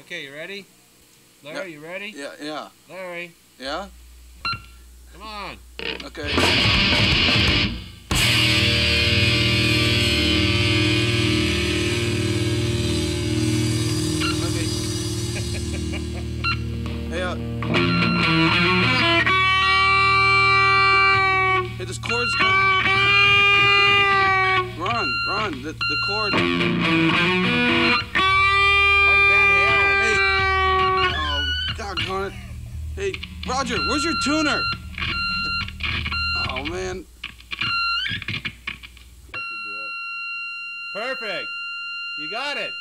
Okay, you ready? Larry, you ready? Yeah, yeah, Larry, yeah. come on. Okay. Okay. hey, uh. Hey, this chord's going. Ron, Ron, the, the chord. Hey, Roger, where's your tuner? Oh, man. Perfect. You got it.